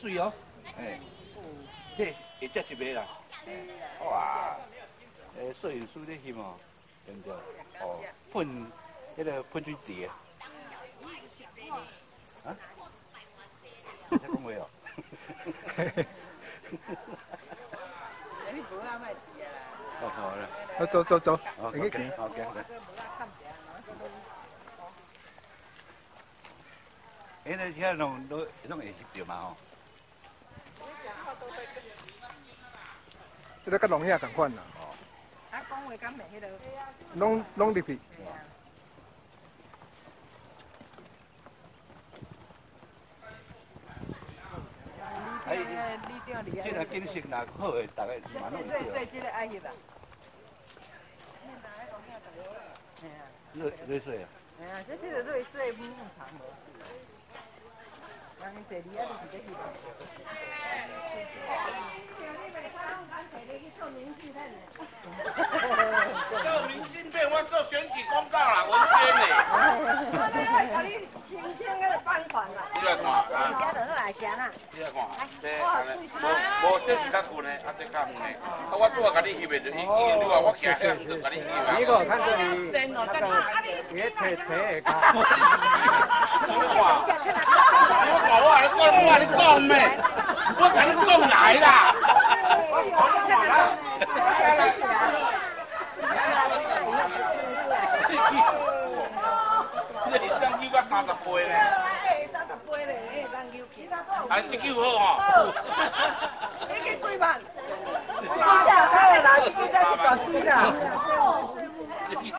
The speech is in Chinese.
水哦，哎，这一只一尾啦，哎，哇，诶，摄影师咧翕哦，真着，哦，喷，迄个喷水池啊，啊？你讲话哦？你不要卖钱啦。好好啦，好走走走，好，你去行。好嘅，好嘅。诶，那遐拢都拢会翕着嘛吼？这个甲龙虾同款啦，啊，讲话敢袂迄个？拢拢入去。哎，这个景色若好诶，大概嘛拢会着。所以这个爱翕啦。热热水啊！哎呀，这这个瑞水不用长无事。人坐离啊，就是这翕做明信片，我做选举公告啦，文宣嘞。我来甲你。来看，啊，你来看，这，无无这是较近的，啊这较远的。啊，我拄啊甲你翕的，就伊伊你话我徛遐就甲你翕啊。你个看这里，那个也提提会高。你看，你看我还讲我你讲咩？我甲你讲来啦。你一张九到三十倍呢？三十八嘞，这球好吼。你去几万？这只才会啦，这只才是大机啦。